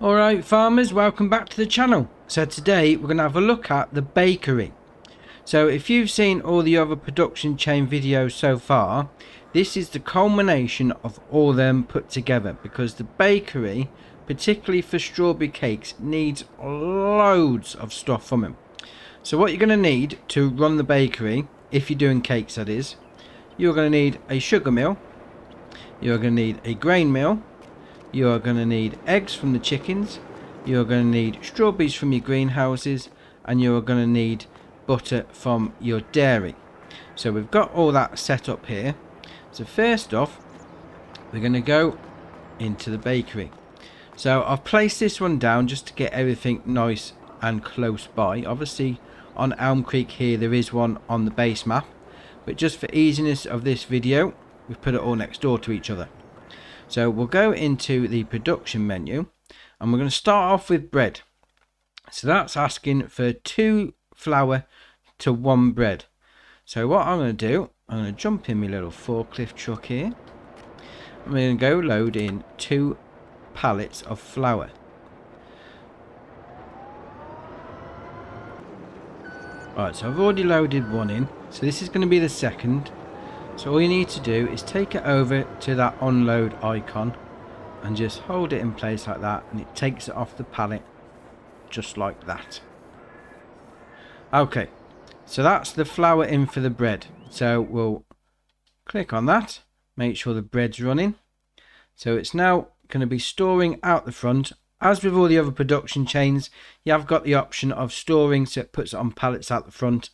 Alright farmers, welcome back to the channel. So today we're going to have a look at the bakery. So if you've seen all the other production chain videos so far, this is the culmination of all them put together because the bakery, particularly for strawberry cakes, needs loads of stuff from them. So what you're going to need to run the bakery, if you're doing cakes that is, you're going to need a sugar mill, you're going to need a grain mill, you are going to need eggs from the chickens you are going to need strawberries from your greenhouses and you are going to need butter from your dairy. So we've got all that set up here. So first off we're going to go into the bakery. So I've placed this one down just to get everything nice and close by. Obviously on Elm Creek here there is one on the base map but just for easiness of this video we've put it all next door to each other so we'll go into the production menu and we're going to start off with bread. So that's asking for two flour to one bread. So what I'm going to do, I'm going to jump in my little forklift truck here. I'm going to go load in two pallets of flour. Alright, so I've already loaded one in. So this is going to be the second. So all you need to do is take it over to that unload icon and just hold it in place like that and it takes it off the pallet just like that. Okay, so that's the flour in for the bread. So we'll click on that, make sure the bread's running. So it's now going to be storing out the front. As with all the other production chains, you have got the option of storing so it puts it on pallets out the front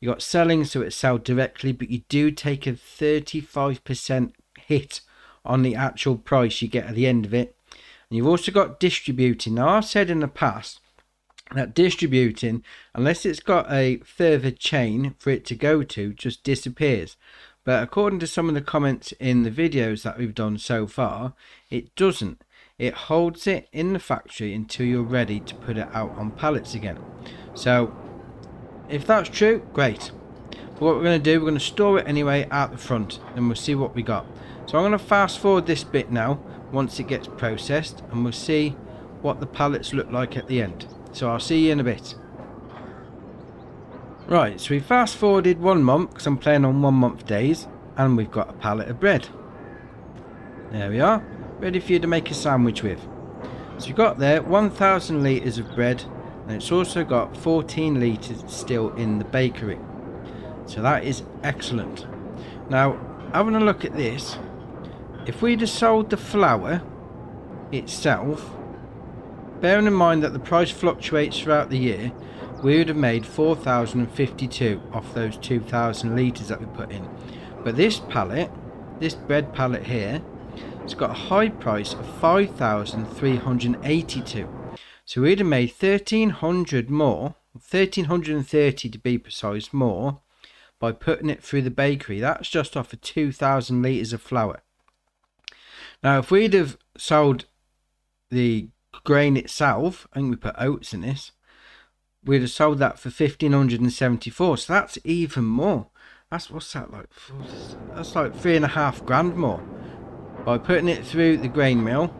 you got selling, so it's sold directly, but you do take a 35% hit on the actual price you get at the end of it. And you've also got distributing. Now, I've said in the past that distributing, unless it's got a further chain for it to go to, just disappears. But according to some of the comments in the videos that we've done so far, it doesn't. It holds it in the factory until you're ready to put it out on pallets again. So if that's true, great. But what we're going to do, we're going to store it anyway out the front. And we'll see what we got. So I'm going to fast forward this bit now. Once it gets processed. And we'll see what the pallets look like at the end. So I'll see you in a bit. Right, so we fast forwarded one month. Because I'm playing on one month days. And we've got a pallet of bread. There we are. Ready for you to make a sandwich with. So you've got there 1,000 litres of bread and it's also got 14 litres still in the bakery. So that is excellent. Now having a look at this if we'd have sold the flour itself bearing in mind that the price fluctuates throughout the year we would have made 4,052 off those 2,000 litres that we put in. But this pallet this bread pallet here it's got a high price of 5,382 so we'd have made 1300 more, 1330 to be precise, more by putting it through the bakery. That's just off of 2000 litres of flour. Now, if we'd have sold the grain itself, I think we put oats in this, we'd have sold that for 1574. So that's even more. That's what's that like? That's like three and a half grand more by putting it through the grain mill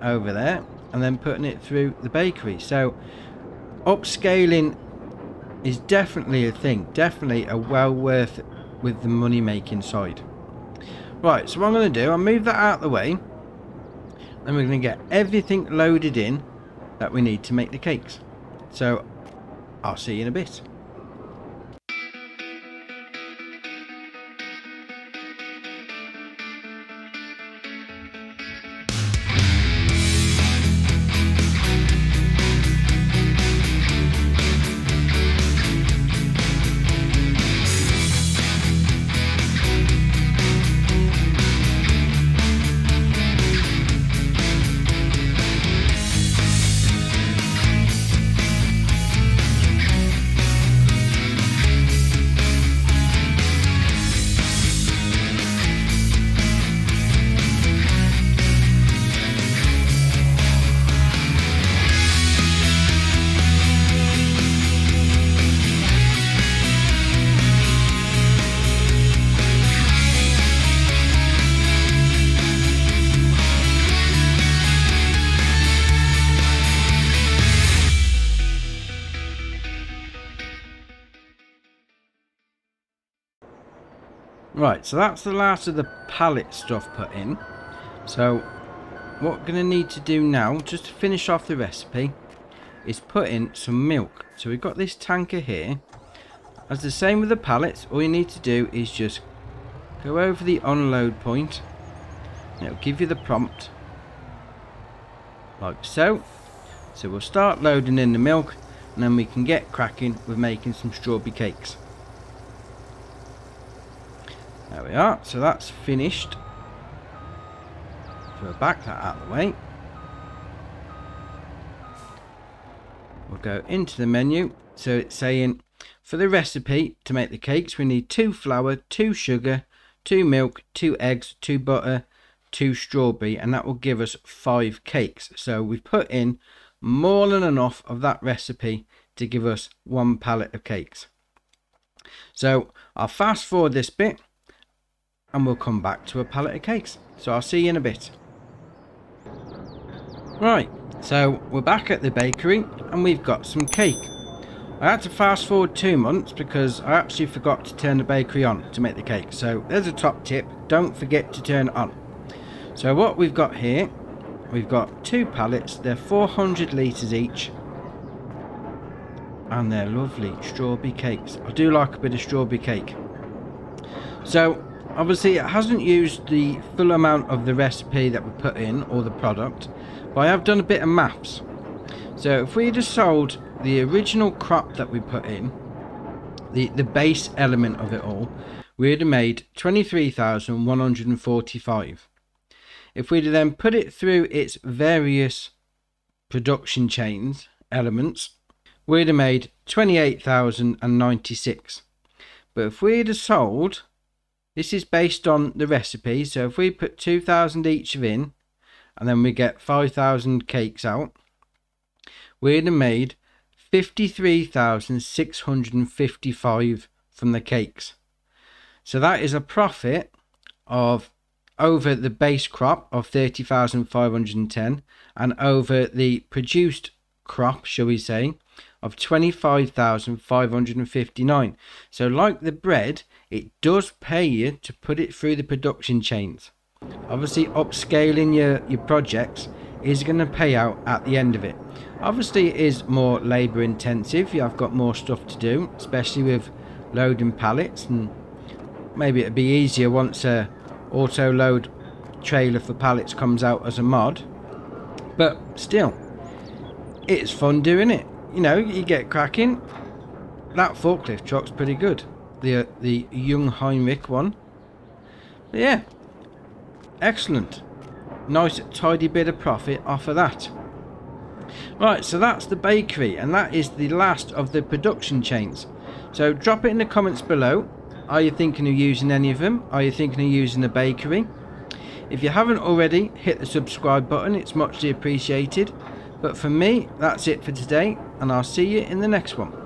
over there and then putting it through the bakery. So upscaling is definitely a thing, definitely a well worth with the money making side. Right, so what I'm going to do, I'll move that out of the way. And we're going to get everything loaded in that we need to make the cakes. So I'll see you in a bit. Right, so that's the last of the pallet stuff put in. So what we're going to need to do now, just to finish off the recipe, is put in some milk. So we've got this tanker here. As the same with the pallets, all you need to do is just go over the unload point. It'll give you the prompt. Like so. So we'll start loading in the milk and then we can get cracking with making some strawberry cakes. There we are. So that's finished. So we'll back that out of the way. We'll go into the menu. So it's saying for the recipe to make the cakes we need two flour, two sugar, two milk, two eggs, two butter, two strawberry and that will give us five cakes. So we've put in more than enough of that recipe to give us one pallet of cakes. So I'll fast forward this bit and we'll come back to a pallet of cakes. So I'll see you in a bit. Right, so we're back at the bakery and we've got some cake. I had to fast forward two months because I actually forgot to turn the bakery on to make the cake. So there's a top tip, don't forget to turn it on. So what we've got here, we've got two pallets, they're 400 litres each. And they're lovely strawberry cakes. I do like a bit of strawberry cake. So obviously it hasn't used the full amount of the recipe that we put in or the product but I have done a bit of maths. So if we just sold the original crop that we put in the the base element of it all we'd have made 23,145 if we'd then put it through its various production chains elements we'd have made 28,096 but if we'd have sold this is based on the recipe. So if we put 2,000 each of in, and then we get 5,000 cakes out, we'd have made 53,655 from the cakes. So that is a profit of over the base crop of 30,510 and over the produced crop, shall we say, of 25,559. So like the bread, it does pay you to put it through the production chains. Obviously upscaling your, your projects is going to pay out at the end of it. Obviously it is more labour intensive, you have got more stuff to do, especially with loading pallets and maybe it'd be easier once a auto load trailer for pallets comes out as a mod. But still, it's fun doing it you know, you get cracking. That forklift truck's pretty good. The uh, the Jungheinrich one. But yeah, excellent. Nice tidy bit of profit off of that. Right, so that's the bakery, and that is the last of the production chains. So drop it in the comments below. Are you thinking of using any of them? Are you thinking of using the bakery? If you haven't already, hit the subscribe button. It's muchly appreciated. But for me, that's it for today, and I'll see you in the next one.